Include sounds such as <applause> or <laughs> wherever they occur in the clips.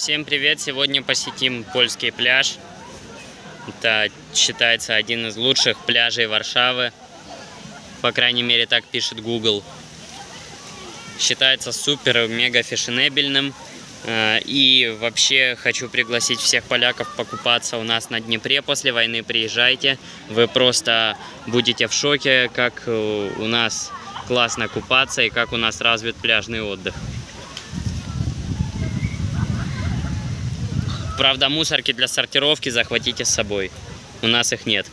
Всем привет! Сегодня посетим польский пляж. Это считается один из лучших пляжей Варшавы. По крайней мере, так пишет Google. Считается супер-мега фешенебельным. Э, И вообще хочу пригласить всех поляков покупаться у нас на Днепре после войны. Приезжайте. Вы просто будете в шоке, как у нас классно купаться и как у нас развит пляжный отдых. Правда, мусорки для сортировки захватите с собой. У нас их нет.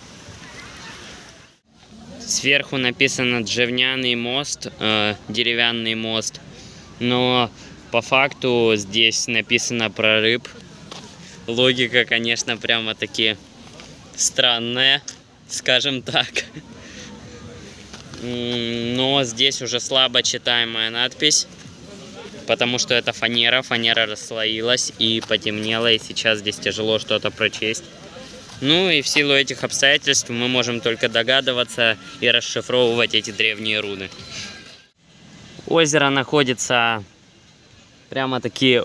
Сверху написано «Джевняный мост», э, деревянный мост. Но по факту здесь написано про рыб. Логика, конечно, прямо таки странная, скажем так. Но здесь уже слабо читаемая надпись. Потому что это фанера, фанера расслоилась и потемнела, и сейчас здесь тяжело что-то прочесть. Ну и в силу этих обстоятельств мы можем только догадываться и расшифровывать эти древние руны. Озеро находится прямо-таки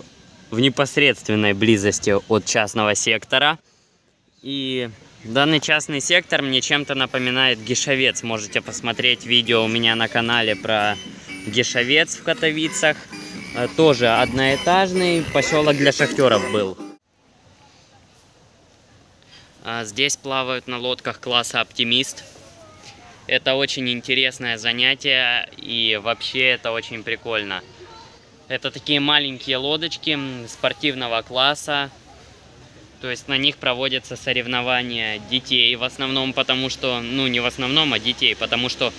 в непосредственной близости от частного сектора. И данный частный сектор мне чем-то напоминает Гишевец. Можете посмотреть видео у меня на канале про Гишевец в Катовицах. Э, Тоже одноэтажный поселок для шахтеров был. А Здесь плавают на лодках класса «Оптимист». Это очень интересное занятие и вообще это очень прикольно. Это такие маленькие лодочки спортивного класса. То есть на них проводятся соревнования детей в основном, потому что, ну не в основном, а детей, потому что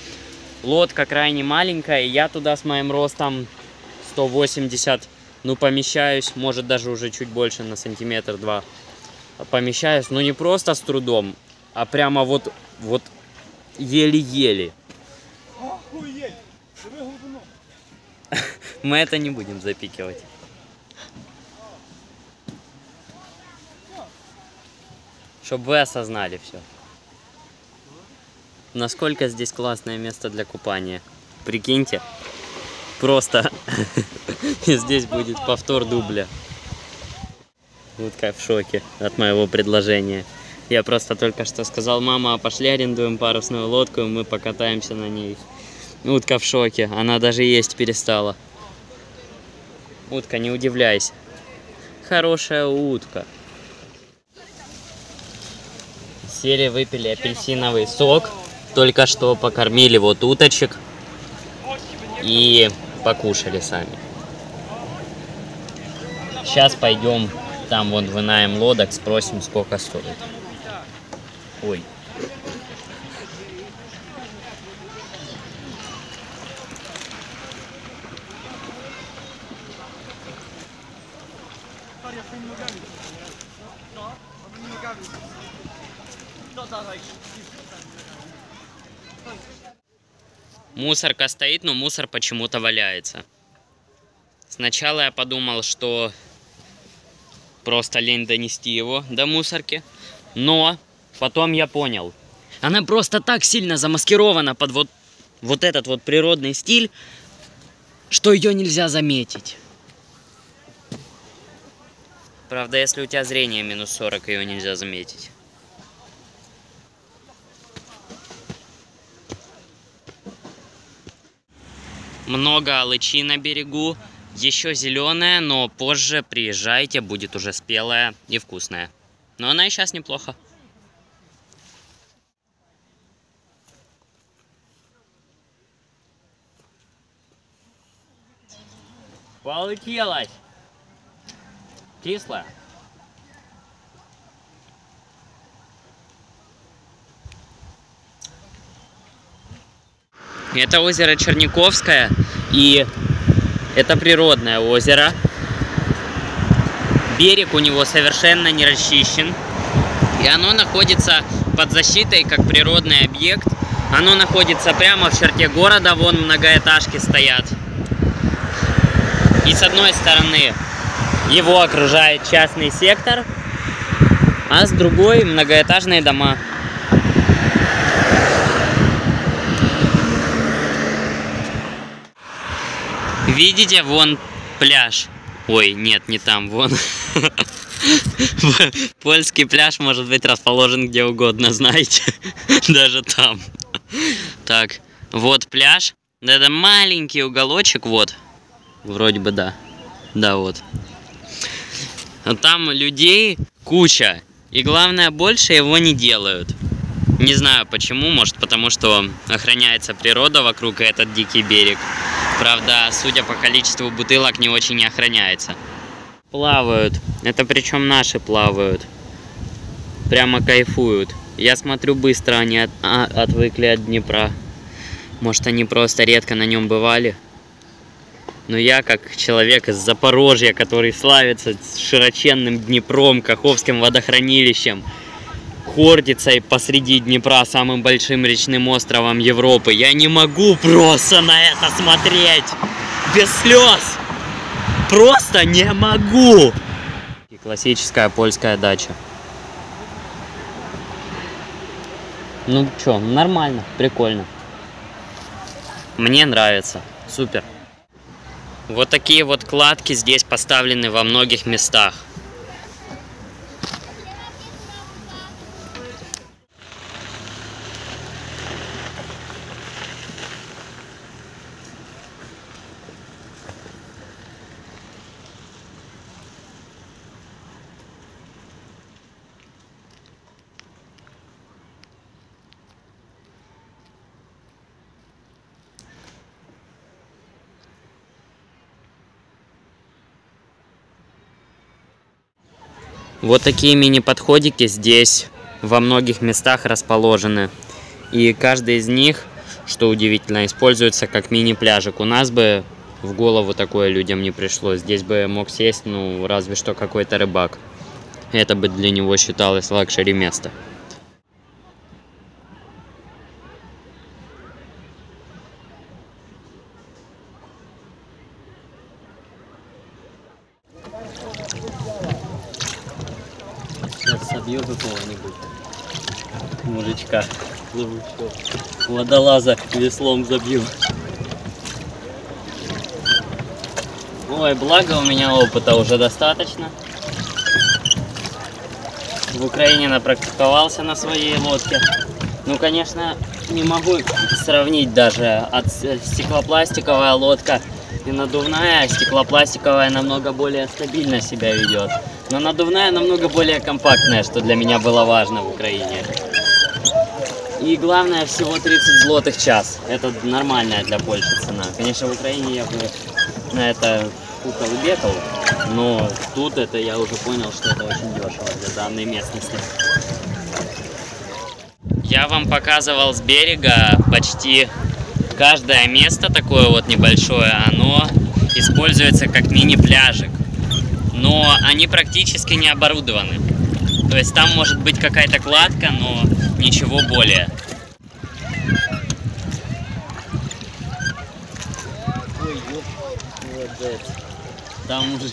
лодка крайне маленькая, и я туда с моим ростом 180, ну помещаюсь, может даже уже чуть больше на сантиметр два помещаюсь, но не просто с трудом, а прямо вот, вот еле-еле. <laughs> Мы это не будем запикивать. Чтобы вы осознали все. Насколько здесь классное место для купания. Прикиньте. Просто <laughs> здесь будет повтор дубля. Утка в шоке от моего предложения. Я просто только что сказал, мама, а пошли арендуем парусную лодку, и мы покатаемся на ней. Утка в шоке, она даже есть перестала. Утка, не удивляйся. Хорошая утка. Сели, выпили апельсиновый сок. Только что покормили вот уточек. И покушали сами. Сейчас пойдем, там вот вынаем лодок, спросим, сколько стоит. Ой. Мусорка стоит, но мусор почему-то валяется. Сначала я подумал, что просто лень донести его до мусорки. Но потом я понял. Она просто так сильно замаскирована под вот, вот этот вот природный стиль, что ее нельзя заметить. Правда, если у тебя зрение минус 40, ее нельзя заметить. Много алычи на берегу, еще зеленая, но позже приезжайте, будет уже спелая и вкусная. Но она и сейчас неплохо. Полетелась. Кислая. Это озеро Черниковское, и это природное озеро. Берег у него совершенно не расчищен, и оно находится под защитой как природный объект. Оно находится прямо в черте города, вон многоэтажки стоят. И с одной стороны его окружает частный сектор, а с другой многоэтажные дома. Видите, вон пляж. Ой, нет, не там, вон. Польский пляж может быть расположен где угодно, знаете. Даже там. Так, вот пляж. Это маленький уголочек, вот. Вроде бы да. Да, вот. Там людей куча. И главное, больше его не делают. Не знаю почему, может потому что охраняется природа вокруг и этот дикий берег. Правда, судя по количеству бутылок, не очень и охраняется. Плавают. Это причем наши плавают. Прямо кайфуют. Я смотрю, быстро они от- а, отвыкли от Днепра. Может, они просто редко на нем бывали. Но я, как человек из Запорожья, который славится широченным Днепром, Каховским водохранилищем, Хортицей посреди Днепра, самым большим речным островом Европы, я не могу просто на это смотреть без слез. Просто не могу. И классическая польская дача. Ну чё, нормально, прикольно. Мне нравится, супер. Вот такие вот кладки здесь поставлены во многих местах. Вот такие мини-подходики здесь во многих местах расположены. И каждый из них, что удивительно, используется как мини-пляжик. У нас бы в голову такое людям не пришло. Здесь бы мог сесть, ну, разве что какой-то рыбак. Это бы для него считалось luxury место. Водолаза веслом забью. Ой, благо у меня опыта уже достаточно. В Украине напрактиковался на своей лодке. Ну, конечно, не могу сравнить даже. От стеклопластиковая лодка и надувная. Стеклопластиковая намного более стабильно себя ведет. Но надувная намного более компактная, что для меня было важно в Украине. И главное, всего 30 злотых час. Это нормальная для Польши цена. Конечно, в Украине я бы на это фукал и бекал, но тут это я уже понял, что это очень дешево для данной местности. Я вам показывал с берега почти каждое место такое вот небольшое, оно используется как мини-пляжик. Но они практически не оборудованы. То есть там может быть какая-то кладка, но ничего более. Там уже...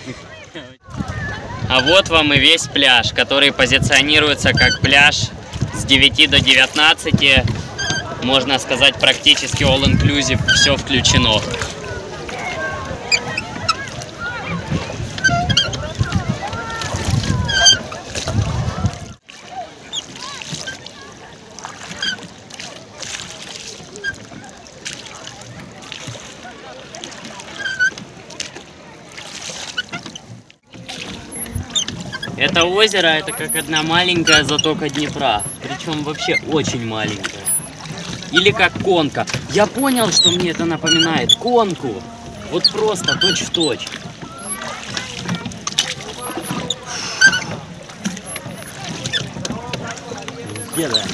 А вот вам и весь пляж, который позиционируется как пляж с 9 до 19. Можно сказать, практически all-inclusive, все включено. Это озеро, это как одна маленькая затока Днепра. Причем вообще очень маленькая. Или как конка. Я понял, что мне это напоминает. Конку. Вот просто точь в точь. Jeden.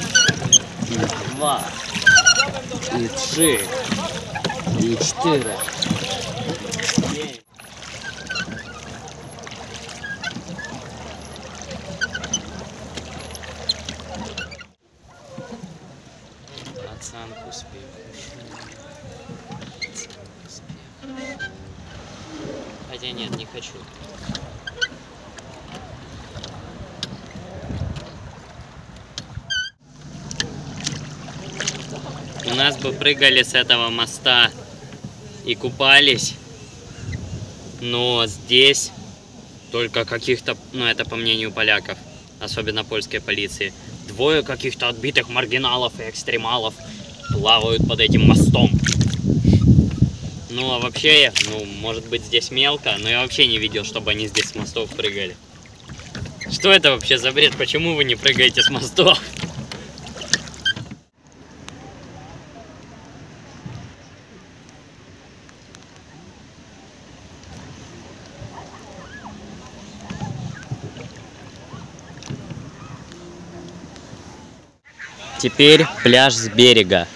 I dwa. I trzy. I cztery. Оценку успеха. Хотя нет, не хочу. У нас бы прыгали с этого моста и купались, но здесь Только каких-то, ну это по мнению поляков, особенно польской полиции, двое каких-то отбитых маргиналов и экстремалов плавают под этим мостом. Ну а вообще, ну может быть здесь мелко, но я вообще не видел, чтобы они здесь с мостов прыгали. Что это вообще за бред? Почему вы не прыгаете с мостов? Теперь пляж с берега.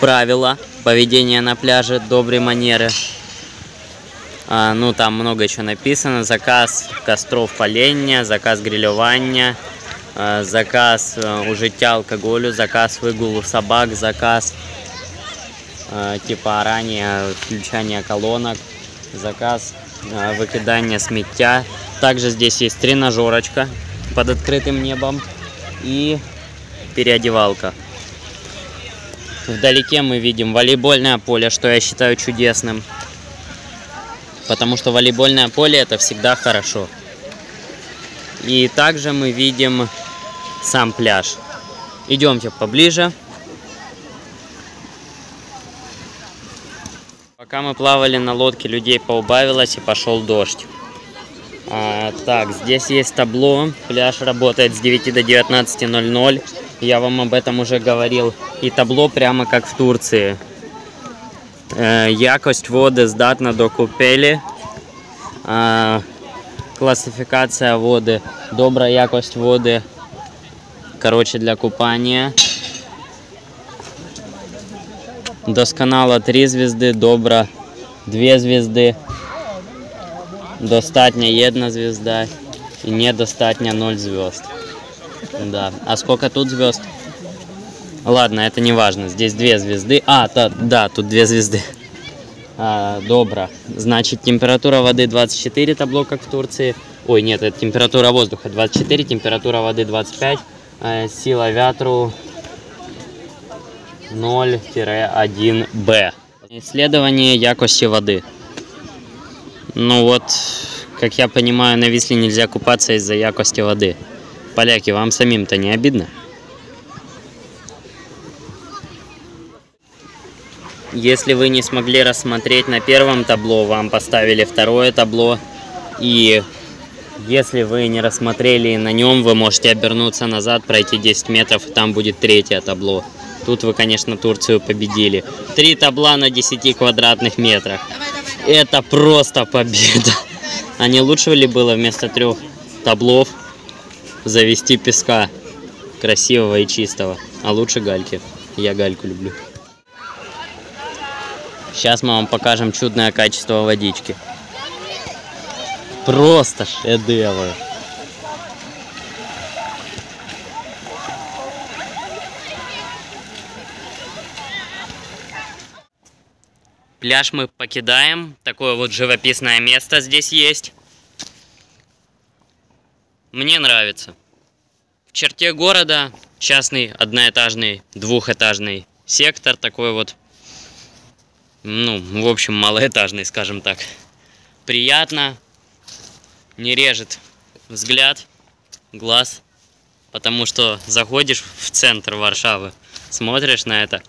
Правила поведения на пляже, добрые манеры. А, ну, там много еще написано. Заказ костров поленья, заказ грилювання, а, заказ а, ужиття алкоголю, заказ вигулу собак, заказ а, типа орания, включания колонок, заказ а, выкидания сміття. Также здесь есть тренажерочка под открытым небом и переодевалка. Вдалеке мы видим волейбольное поле, что я считаю чудесным. Потому что волейбольное поле это всегда хорошо. И также мы видим сам пляж. Идемте поближе. Пока мы плавали на лодке, людей поубавилось и пошел дождь. А, так, здесь есть табло. Пляж работает с 9 до 19.00. Я вам об этом уже говорил. І табло прямо як в Турції. Е, якость води здатна до купелі. Е, класифікація води. Добра якость води. Коротше, для купання. Досконало 3 звізди, добра 2 звізди. Достатня одна звезда и недостатня 0 звезд. Да. А сколько тут звезд? Ладно, это не важно. Здесь две звезды. А, да, да тут две звезды. А, добро. Значит, температура воды 24 табло, как в Турции. Ой, нет, это температура воздуха 24, температура воды 25. А, сила ветру 0-1 Б. Исследование якости воды. Ну вот, как я понимаю, на Висле нельзя купаться из-за якости воды. Поляки, вам самим-то не обидно? Если вы не смогли рассмотреть на первом табло, вам поставили второе табло. И если вы не рассмотрели на нем, вы можете обернуться назад, пройти 10 метров, и там будет третье табло. Тут вы, конечно, Турцию победили. Три табла на 10 квадратных метрах. Это просто победа. А не лучше ли было вместо трех таблов завести песка красивого и чистого? А лучше гальки. Я гальку люблю. Сейчас мы вам покажем чудное качество водички. Просто шедевр. Пляж мы покидаем. Такое вот живописное место здесь есть. Мне нравится. В черте города частный одноэтажный, двухэтажный сектор такой вот. Ну, в общем, малоэтажный, скажем так. Приятно. Не режет взгляд, глаз. Потому что заходишь в центр Варшавы, смотришь на это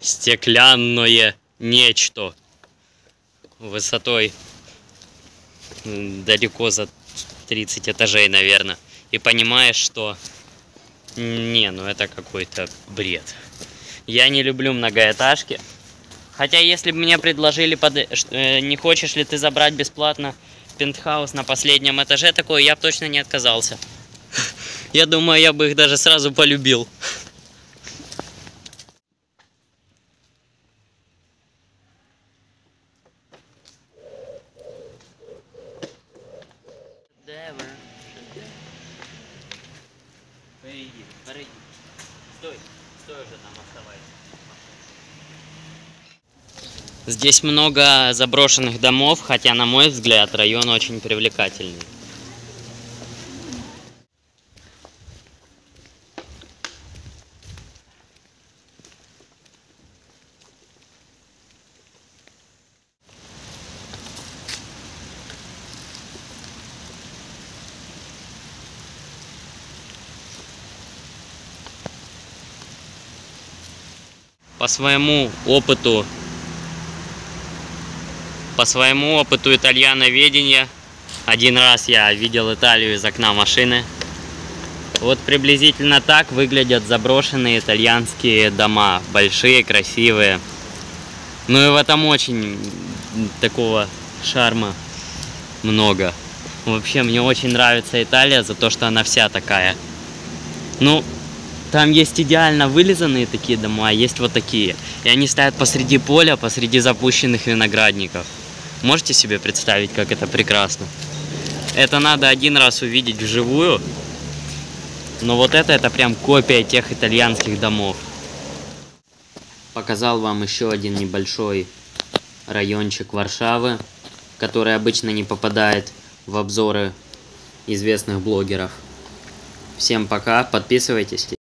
стеклянное нечто высотой далеко за 30 этажей, наверное. И понимаешь, что не, ну это какой-то бред. Я не люблю многоэтажки. Хотя, если бы мне предложили, под... э, э, не хочешь ли ты забрать бесплатно пентхаус на последнем этаже, такой, я бы точно не отказался. <laughs> Я думаю, я бы их даже сразу полюбил. Впереди. Стой, стой уже там оставайся. Здесь много заброшенных домов, хотя, на мой взгляд, район очень привлекательный. По своему опыту, по своему опыту итальяноведения, один раз я видел Италию из окна машины. Вот приблизительно так выглядят заброшенные итальянские дома. Большие, красивые. Ну и в этом очень такого шарма много. Вообще, мне очень нравится Италия за то, что она вся такая. Ну, там есть идеально вылизанные такие дома, а есть вот такие. И они стоят посреди поля, посреди запущенных виноградников. Можете себе представить, как это прекрасно? Это надо один раз увидеть вживую. Но вот это, это прям копия тех итальянских домов. Показал вам еще один небольшой райончик Варшавы, который обычно не попадает в обзоры известных блогеров. Всем пока, подписывайтесь.